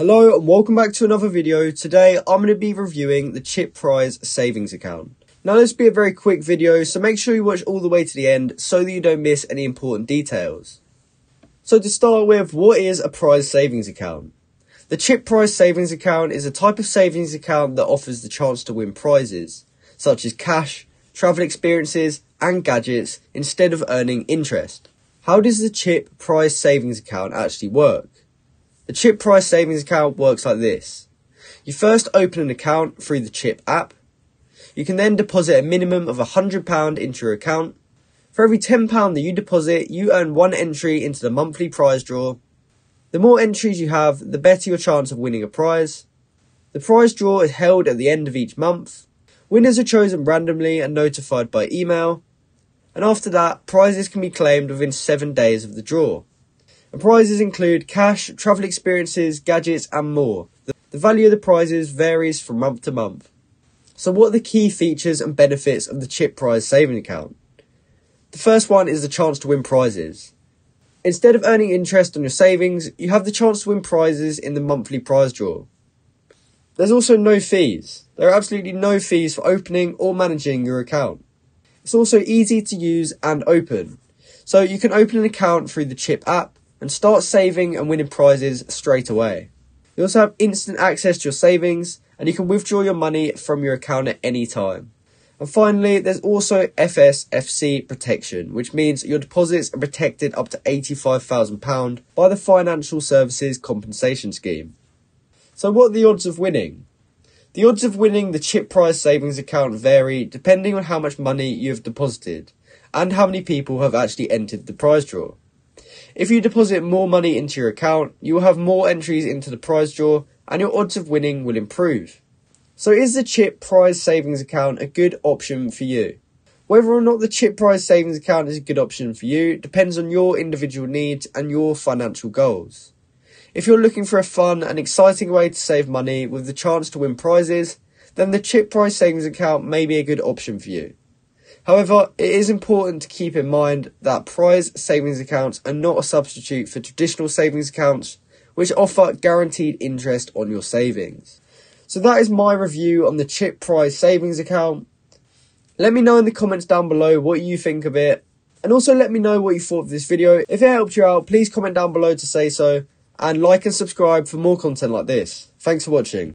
Hello and welcome back to another video. Today I'm going to be reviewing the Chip Prize savings account. Now this will be a very quick video so make sure you watch all the way to the end so that you don't miss any important details. So to start with, what is a prize savings account? The Chip Prize savings account is a type of savings account that offers the chance to win prizes, such as cash, travel experiences and gadgets instead of earning interest. How does the Chip Prize savings account actually work? The Chip Prize Savings account works like this. You first open an account through the Chip app. You can then deposit a minimum of £100 into your account. For every £10 that you deposit, you earn one entry into the monthly prize draw. The more entries you have, the better your chance of winning a prize. The prize draw is held at the end of each month. Winners are chosen randomly and notified by email. And after that, prizes can be claimed within seven days of the draw. And prizes include cash, travel experiences, gadgets, and more. The, the value of the prizes varies from month to month. So, what are the key features and benefits of the Chip Prize saving account? The first one is the chance to win prizes. Instead of earning interest on your savings, you have the chance to win prizes in the monthly prize draw. There's also no fees. There are absolutely no fees for opening or managing your account. It's also easy to use and open. So you can open an account through the Chip app and start saving and winning prizes straight away. You also have instant access to your savings and you can withdraw your money from your account at any time. And finally, there's also FSCS protection, which means your deposits are protected up to £85,000 by the Financial Services Compensation Scheme. So, what are the odds of winning? The odds of winning the Chip Prize savings account vary depending on how much money you have deposited and how many people have actually entered the prize draw. If you deposit more money into your account, you will have more entries into the prize draw and your odds of winning will improve. So is the Chip Prize Savings Account a good option for you? Whether or not the Chip Prize Savings Account is a good option for you depends on your individual needs and your financial goals. If you're looking for a fun and exciting way to save money with the chance to win prizes, then the Chip Prize Savings Account may be a good option for you. However, it is important to keep in mind that prize savings accounts are not a substitute for traditional savings accounts, which offer guaranteed interest on your savings. So that is my review on the Chip Prize savings account. Let me know in the comments down below what you think of it. And also let me know what you thought of this video. If it helped you out, please comment down below to say so. And like and subscribe for more content like this. Thanks for watching.